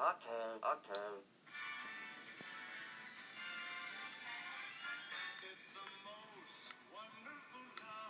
Okay, okay. It's the most wonderful time.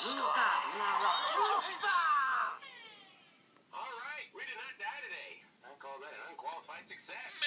All right, we did not die today. I call that an unqualified success.